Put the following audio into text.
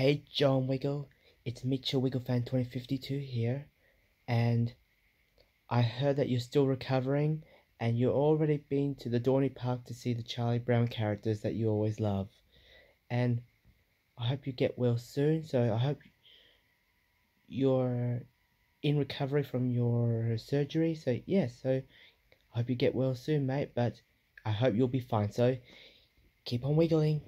Hey John Wiggle, it's Mitchell Wigglefan 2052 here, and I heard that you're still recovering and you've already been to the Dorney Park to see the Charlie Brown characters that you always love. And I hope you get well soon, so I hope you're in recovery from your surgery. So, yes, yeah, so I hope you get well soon, mate, but I hope you'll be fine. So, keep on wiggling.